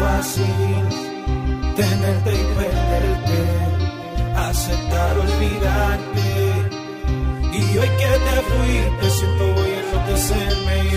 fácil tenerte y perderte, aceptar olvidarte. Y hoy que te fuiste, siento voy a enloquecerme y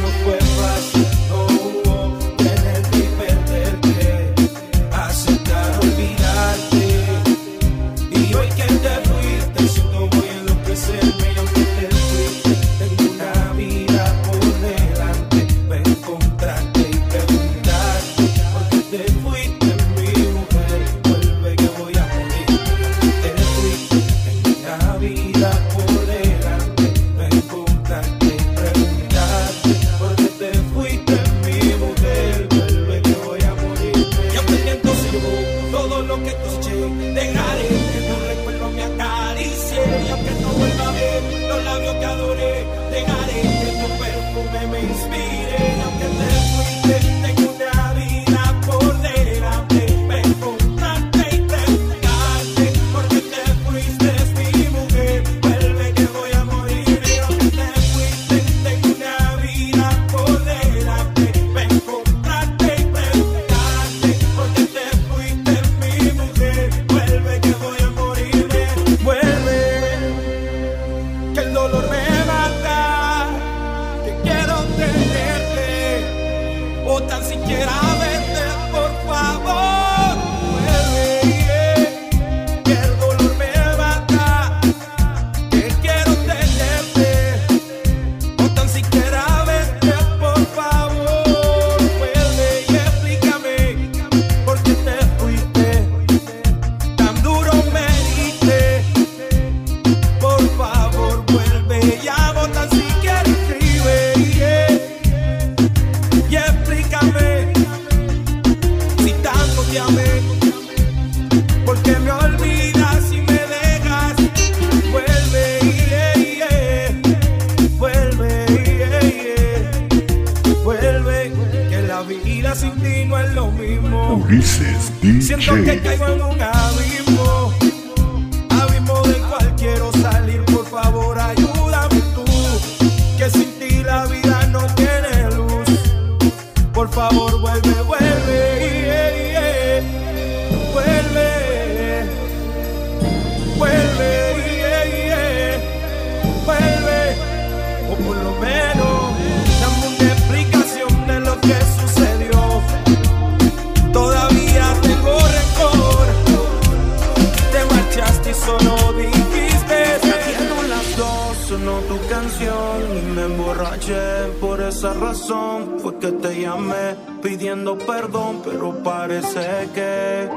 esa razón fue que te llamé pidiendo perdón, pero parece que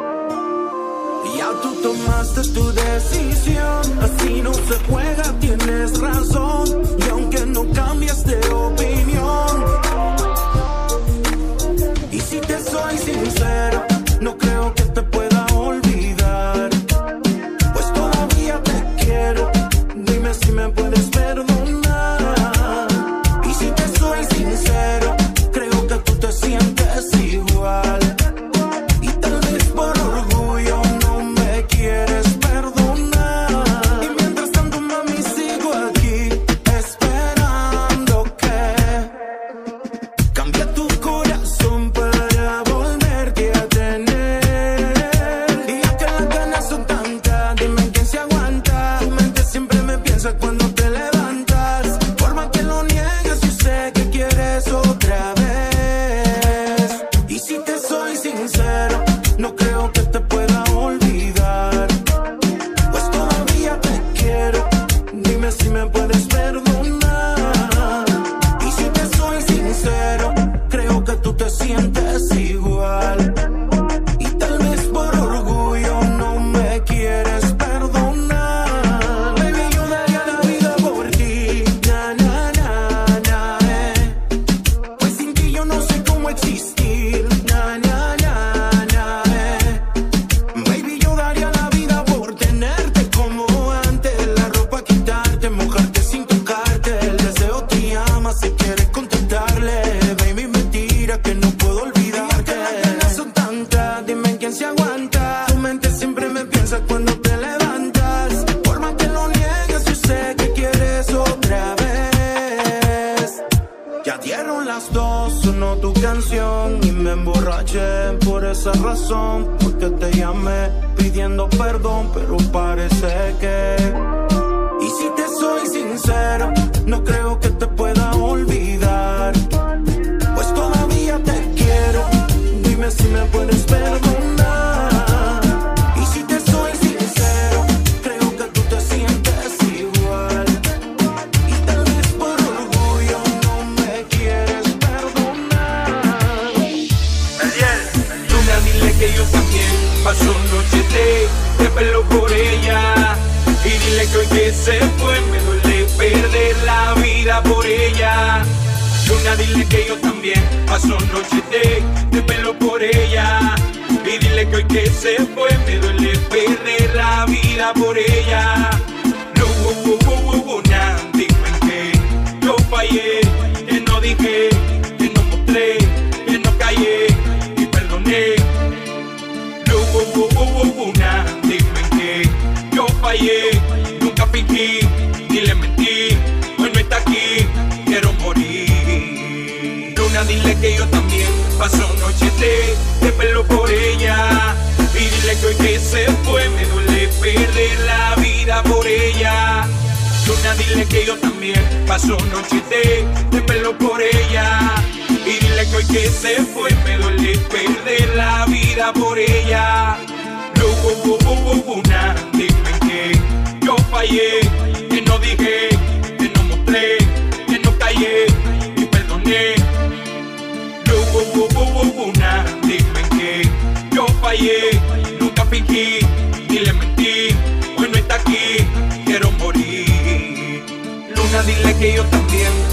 ya tú tomaste tu decisión. Así no se juega, tienes razón. Y aunque no cambies de opinión, y si te soy sincero, no creo que te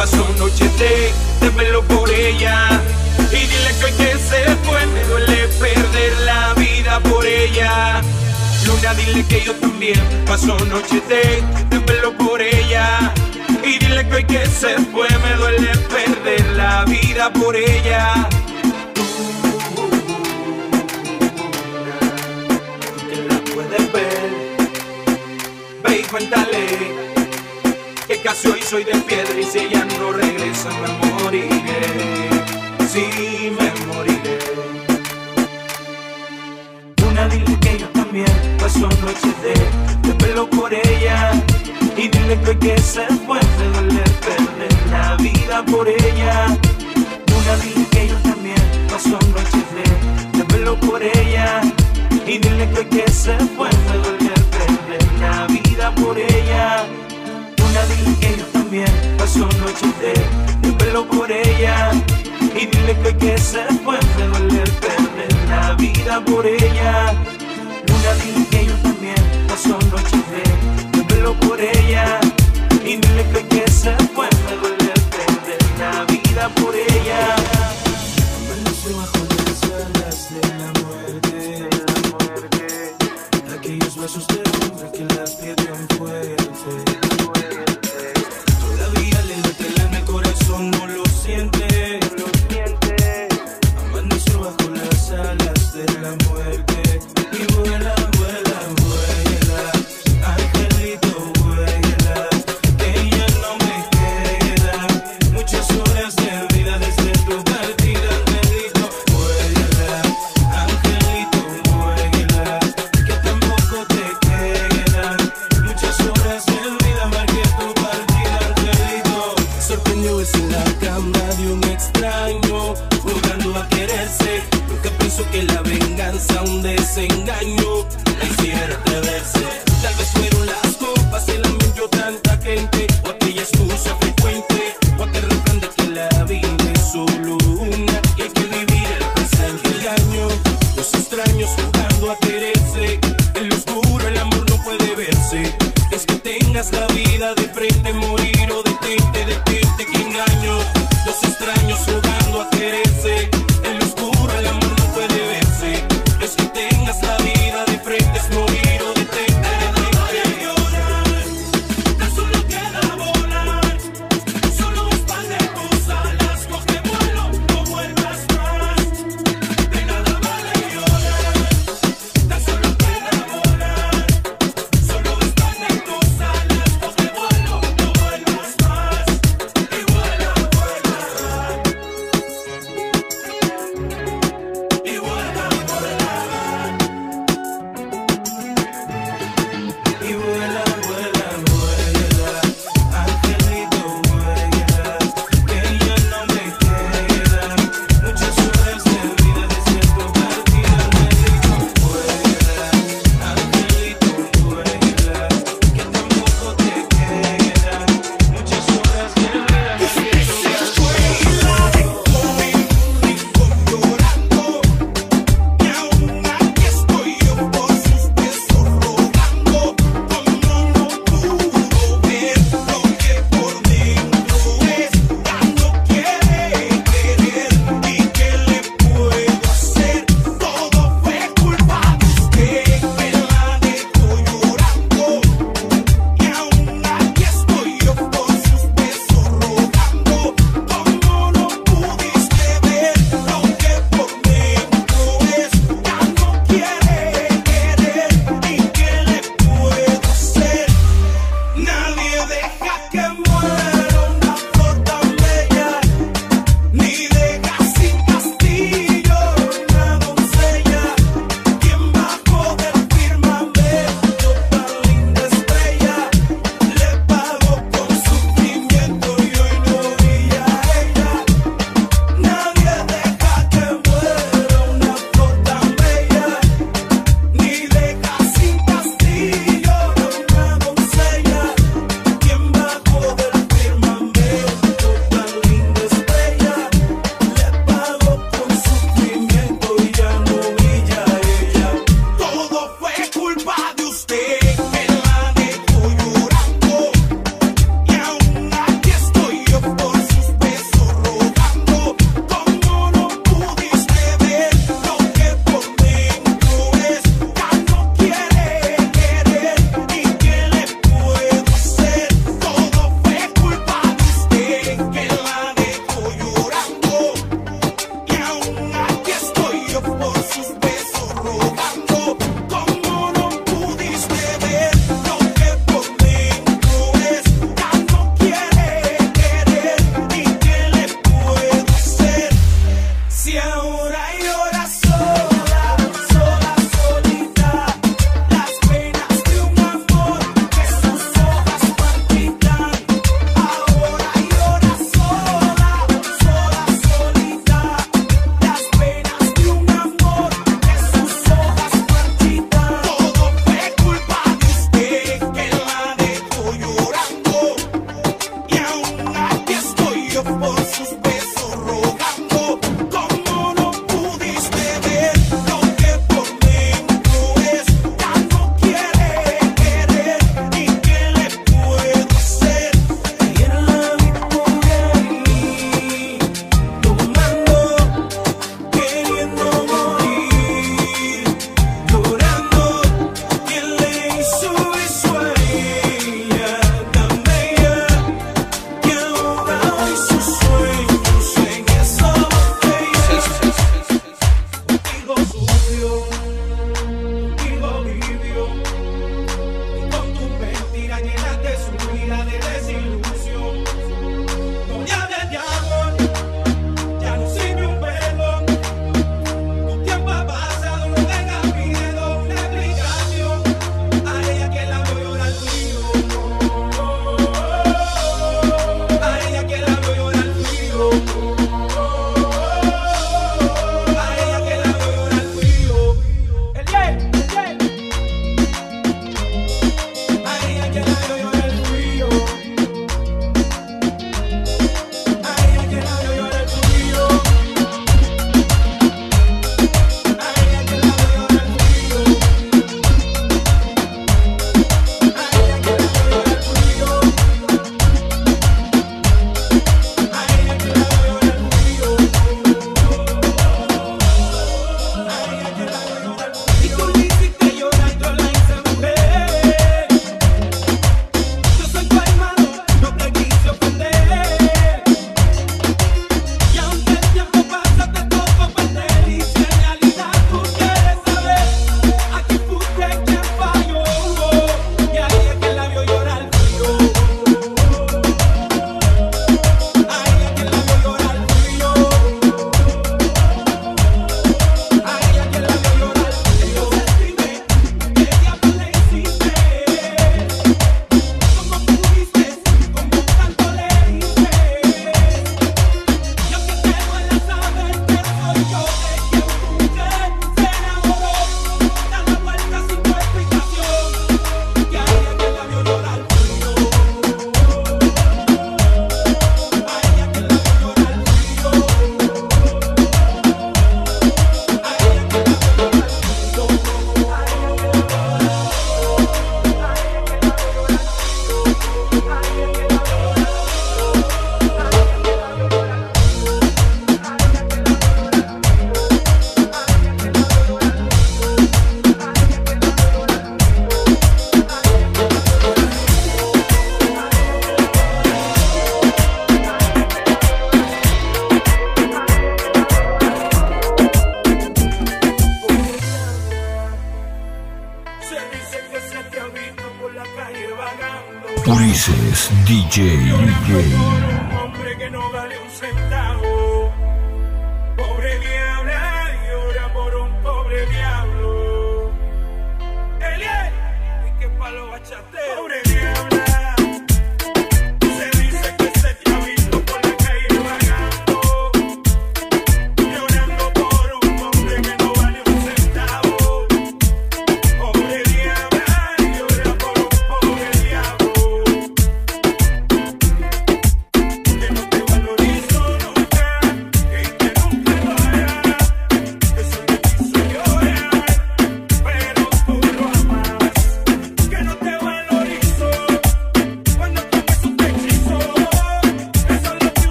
pasó noche de démelo por ella. Y dile que hoy que se fue, me duele perder la vida por ella. Luna, dile que yo también pasó noche de démelo por ella. Y dile que hoy que se fue, me duele perder la vida por ella. Tú, que la puedes ver, ve y cuéntale me casé hoy soy de piedra y si ella no regresa me moriré, sí me moriré. Una dile que yo también pues paso noches de, de pelo por ella y dile que hay que ser fuerte, duele perder la vida por ella. Una dile que yo también pues paso noches de, de pelo por ella y dile que hay que ser fuerte. me pelo por ella. Y dile que que se fue, me duele perder la vida por ella.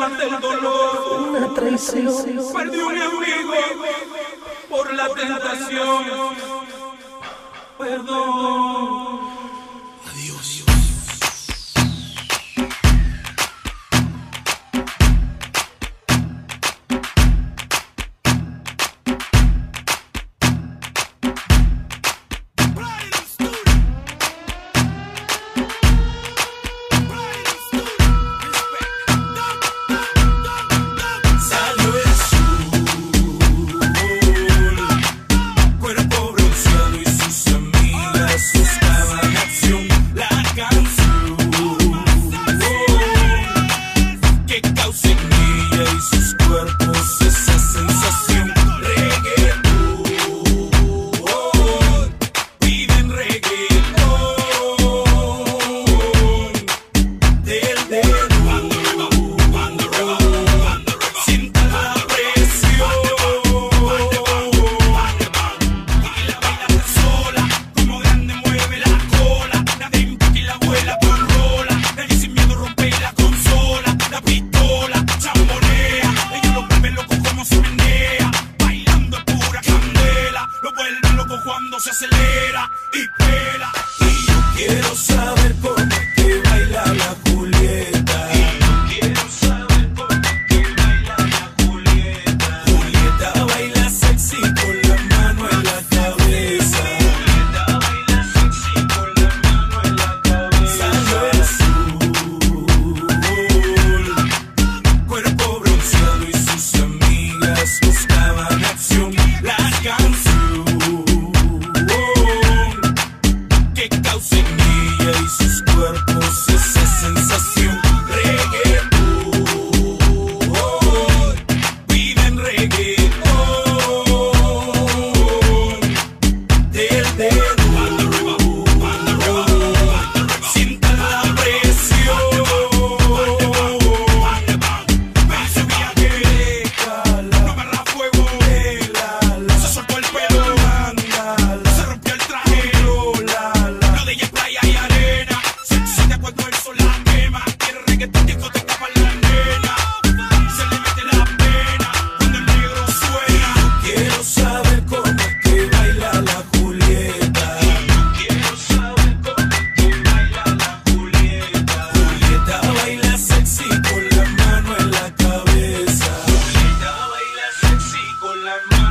lágrimas del dolor, un amigo por la tentación. Perdón.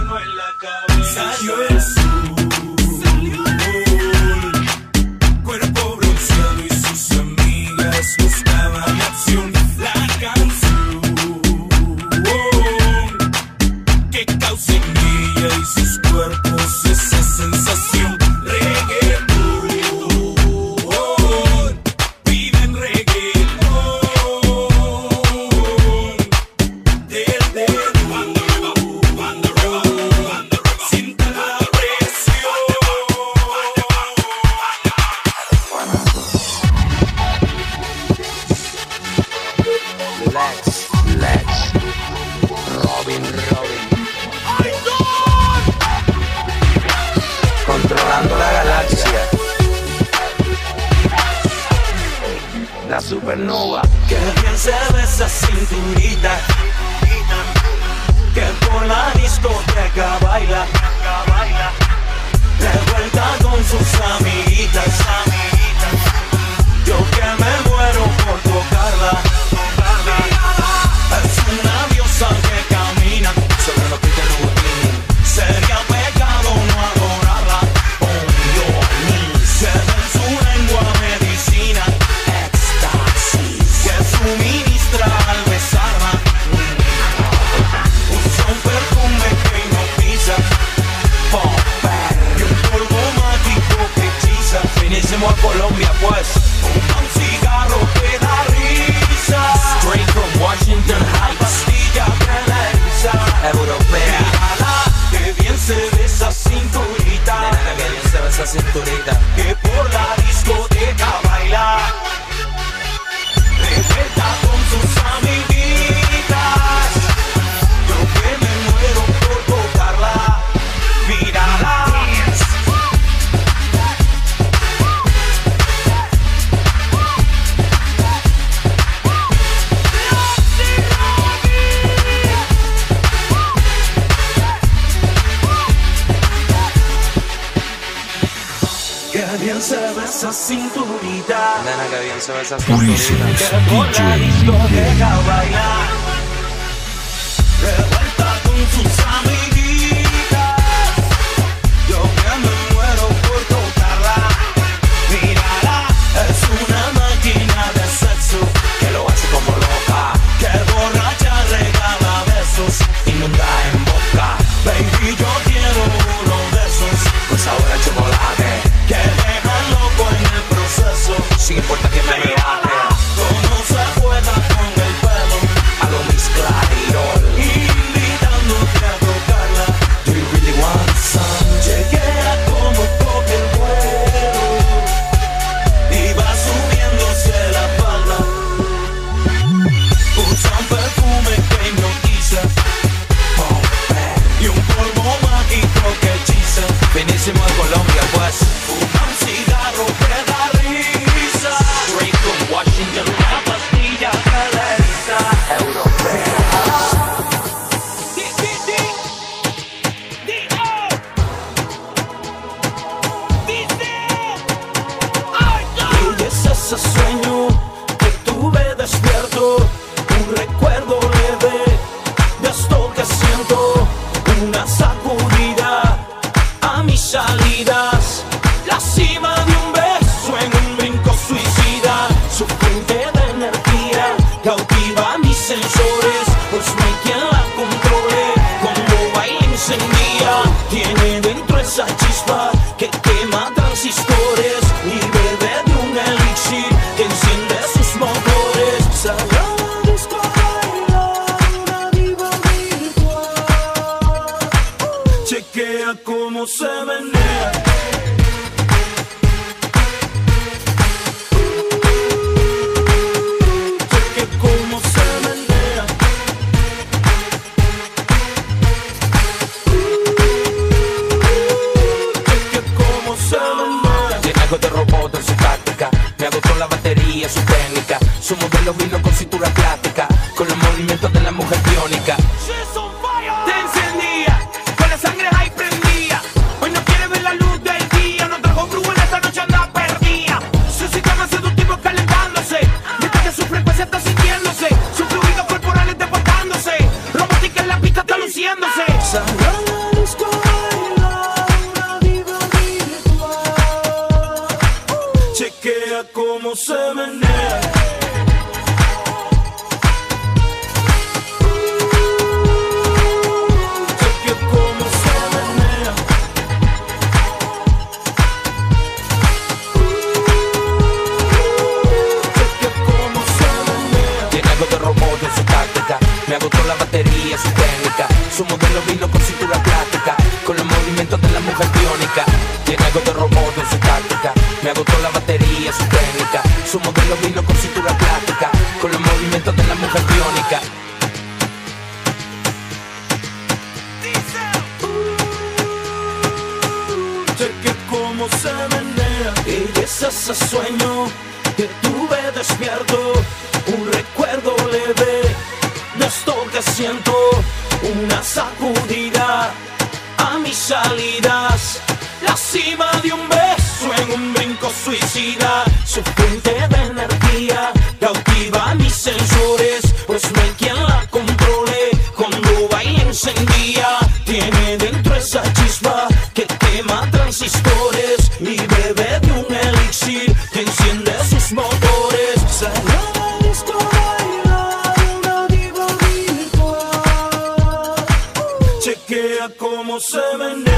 mano en la cabeza. Yo Polícia como se menea. con los movimientos de la mujer biónica. Cheque cómo se menea y es ese sueño que tuve despierto, un recuerdo leve de esto que siento, una sacudida a mis salidas la cima de un beso en un brinco suicida. Su fuente de energía cautiva mis sensores, pues no hay quien la controle. Cuando baila encendía, tiene dentro esa chispa que quema transistores y bebe de un elixir que enciende sus motores. Chequea cómo se vende.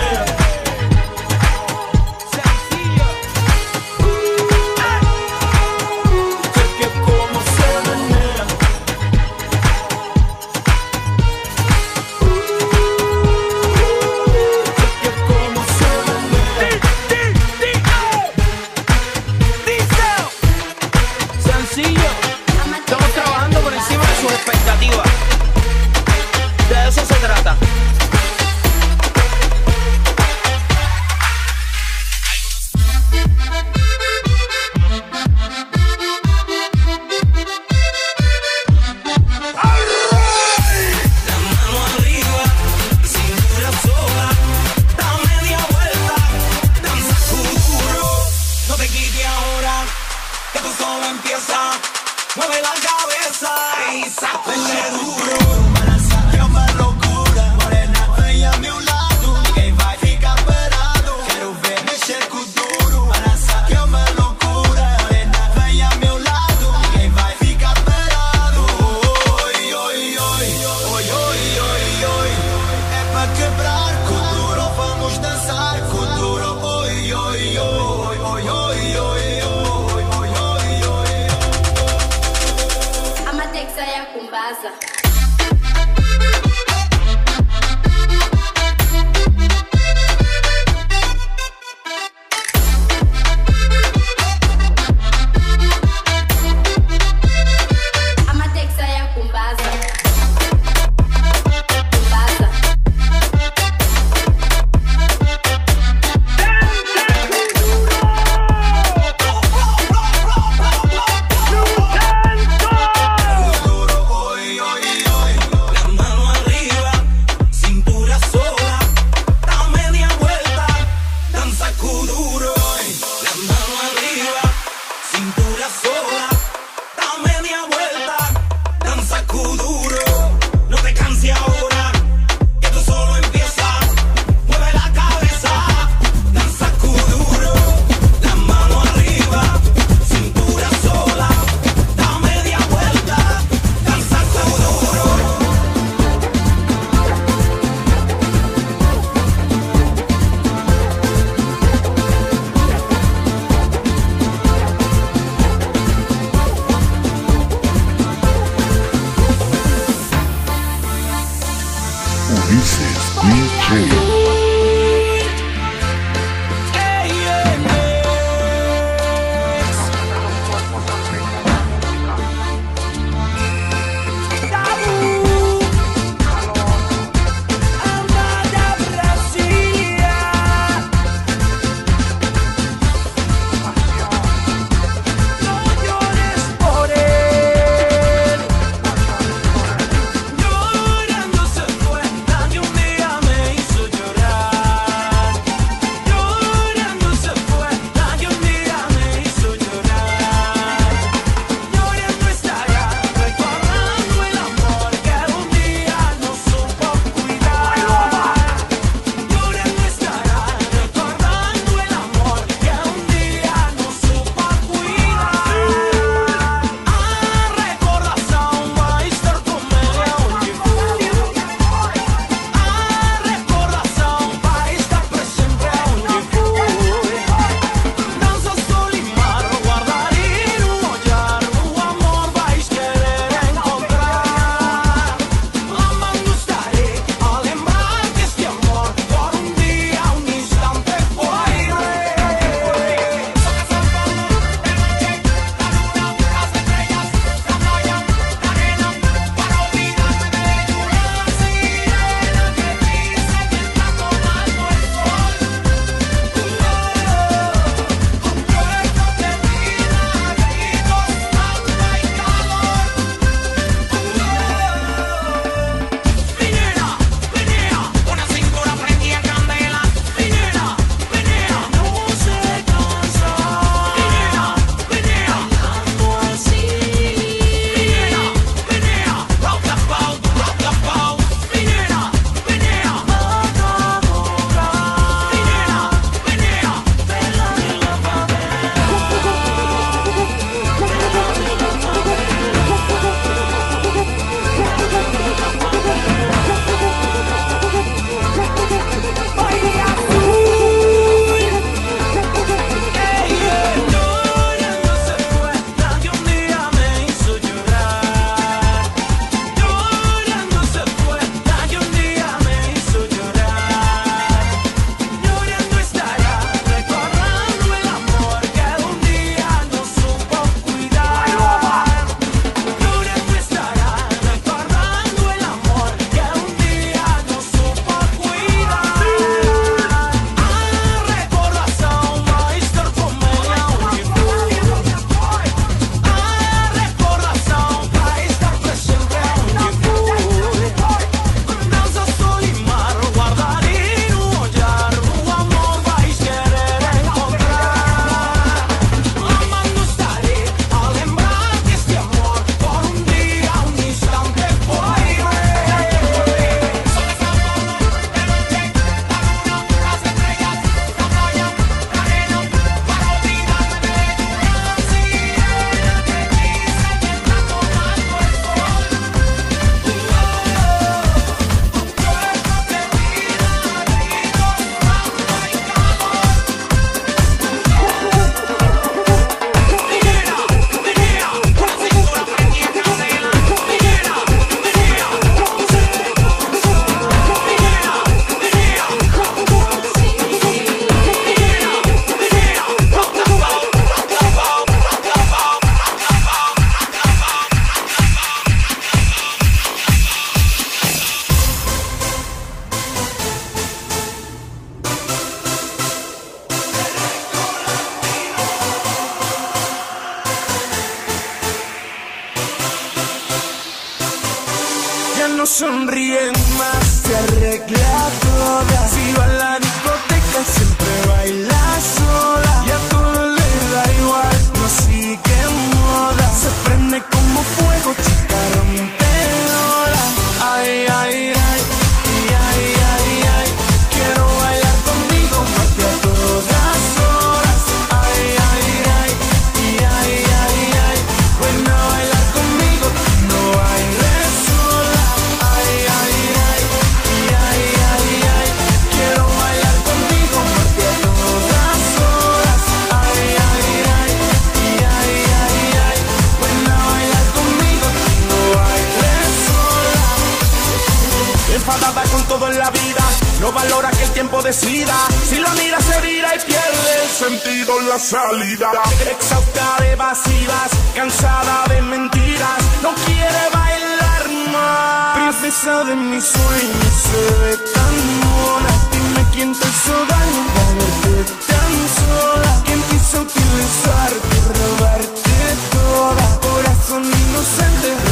No valora que el tiempo decida. Si la mira se vira y pierde el sentido la salida. Exhausta de vacías, cansada de mentiras. No quiere bailar más. Princesa de mis sueños se ve tan mona. Dime quién te hizo daño verte tan sola. Quién quiso utilizarte, robarte toda. Corazón inocente.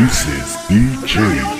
This is DJ